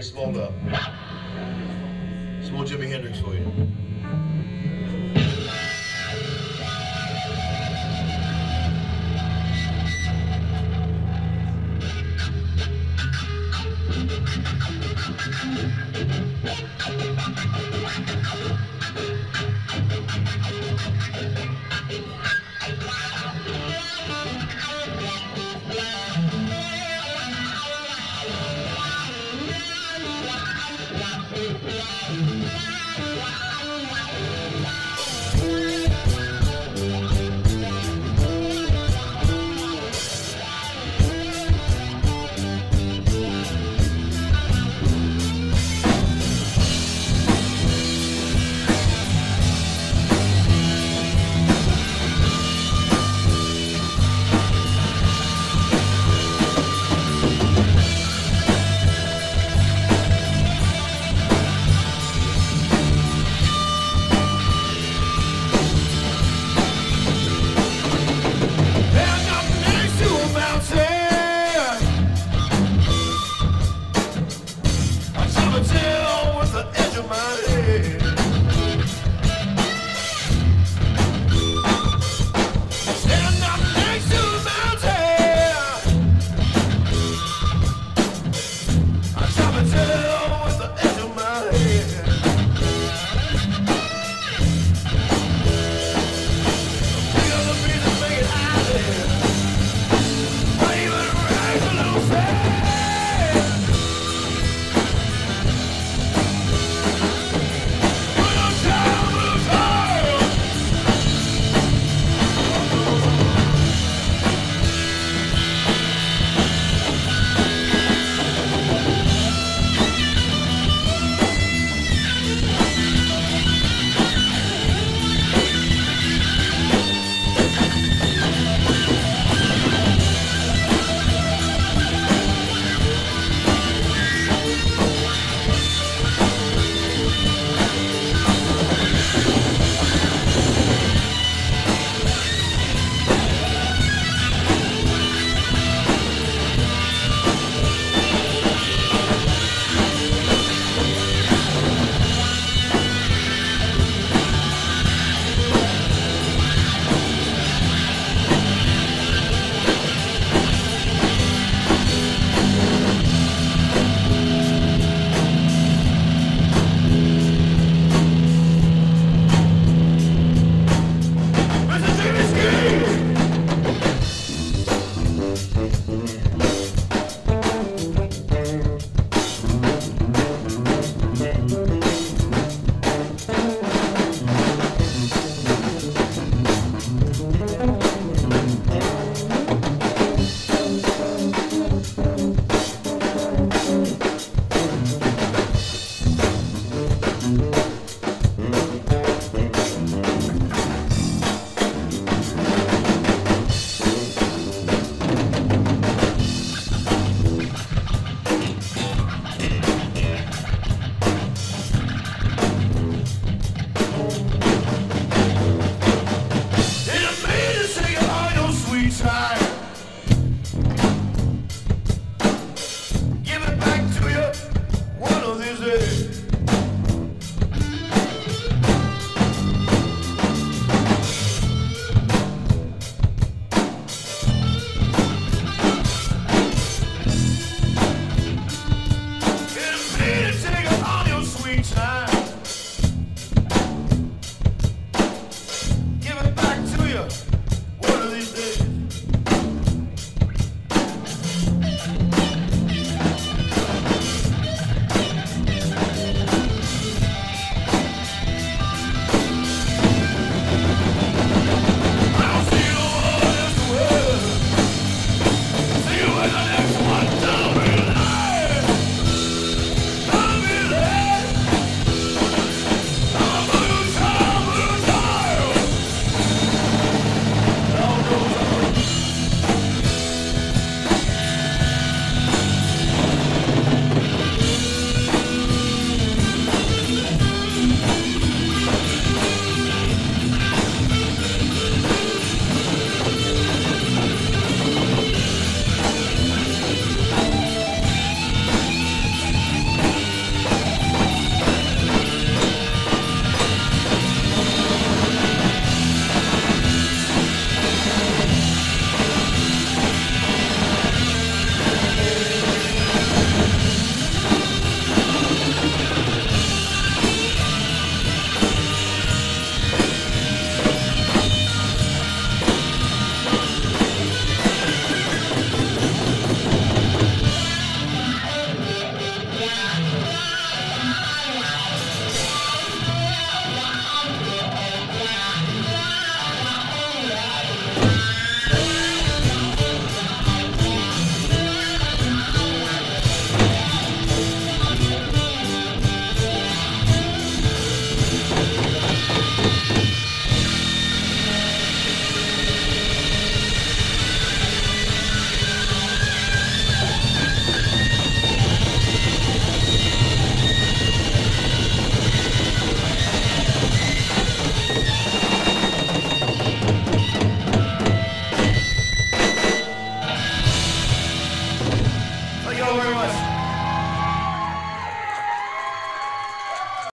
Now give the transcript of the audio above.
get smoked up. Some Jimi Hendrix for you.